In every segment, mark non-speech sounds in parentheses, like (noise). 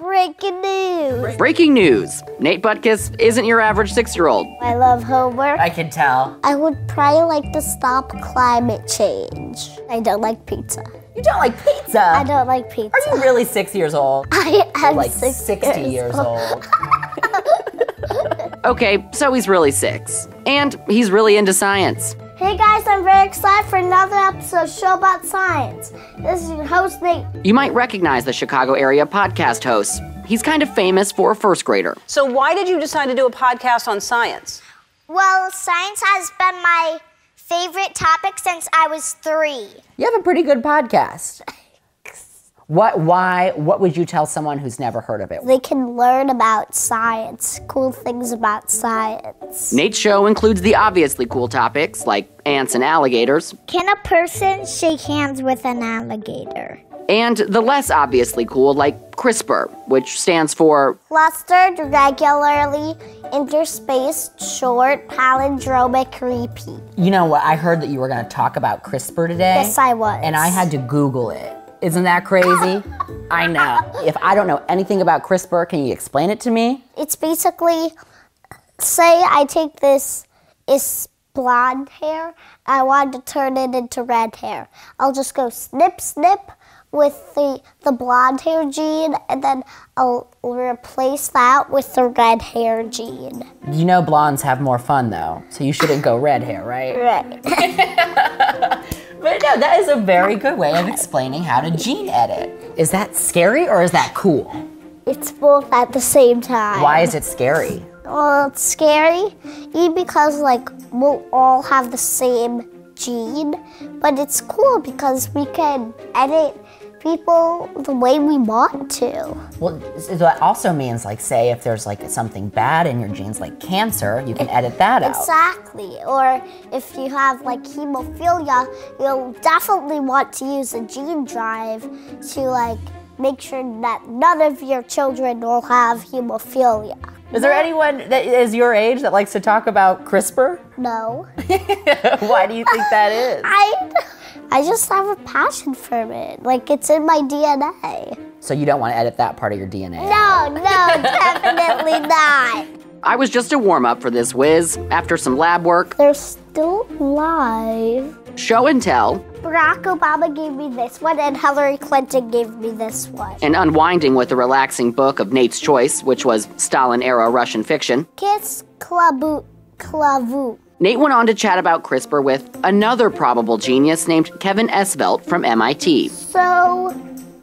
Breaking news. Breaking news Nate Butkus isn't your average six year old. I love homework. I can tell. I would probably like to stop climate change. I don't like pizza. You don't like pizza. I don't like pizza. Are you really six years old? (laughs) I am Like six 60 years old. (laughs) Okay, so he's really six. And he's really into science. Hey guys, I'm very excited for another episode of Show About Science. This is your host, Nate. You might recognize the Chicago area podcast host. He's kind of famous for a first grader. So, why did you decide to do a podcast on science? Well, science has been my favorite topic since I was three. You have a pretty good podcast. (laughs) What, why, what would you tell someone who's never heard of it? They can learn about science, cool things about science. Nate's show includes the obviously cool topics like ants and alligators, Can a person shake hands with an alligator? and the less obviously cool like CRISPR, which stands for Clustered, regularly interspaced, short, palindromic repeat. You know what? I heard that you were going to talk about CRISPR today. Yes, I was. And I had to Google it. Isn't that crazy? I know. If I don't know anything about CRISPR, can you explain it to me? It's basically, say I take this is blonde hair, I want to turn it into red hair. I'll just go snip, snip with the the blonde hair gene, and then I'll replace that with the red hair gene. You know blondes have more fun though, so you shouldn't go red hair, right? Right. (laughs) But no, that is a very good way of explaining how to gene edit. Is that scary or is that cool? it's both at the same time. Why is it scary? Well, it's scary because like we'll all have the same gene, but it's cool because we can edit people the way we want to. Well, that also means like say if there's like something bad in your genes like cancer, you can edit that out. Exactly. Or if you have like hemophilia, you'll definitely want to use a gene drive to like make sure that none of your children will have hemophilia. Is there anyone that is your age that likes to talk about CRISPR? No. (laughs) Why do you think that is? (laughs) I I just have a passion for it. Like it's in my DNA. So you don't want to edit that part of your DNA? No, no, definitely (laughs) not. I was just a warm up for this whiz after some lab work, They're still live. show and tell, Barack Obama gave me this one, and Hillary Clinton gave me this one. and unwinding with a relaxing book of Nate's choice, which was Stalin era Russian fiction. Kiss Klavu Klavu. Nate went on to chat about CRISPR with another probable genius named Kevin Esvelt from MIT. So,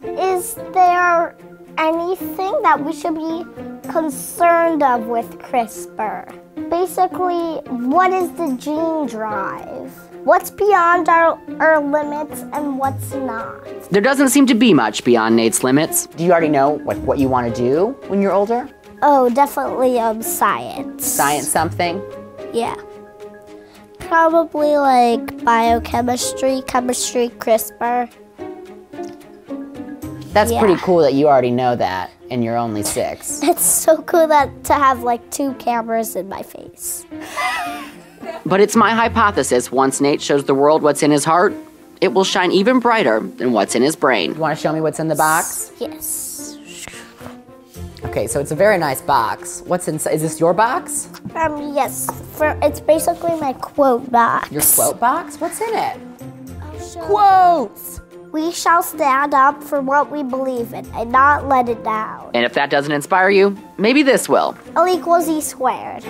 is there anything that we should be concerned of with CRISPR? Basically, what is the gene drive? What's beyond our, our limits and what's not? There doesn't seem to be much beyond Nate's limits. Do you already know like what you want to do when you're older? Oh, definitely um science. Science something? Yeah. Probably like biochemistry, chemistry, CRISPR. That's Yeah. pretty cool that you already know that and you're only six. (laughs) It's so cool that to have like two cameras in my face. But it's my hypothesis once Nate shows the world what's in his heart, it will shine even brighter than what's in his brain. You want to show me what's in the box? Yes. Okay, so it's a very nice box. What's inside? Is this your box? Um yes. For it's basically my quote box. Your quote box? What's in it? Quotes! We shall stand up for what we believe in and not let it down. And if that doesn't inspire you, maybe this will. L equals E squared.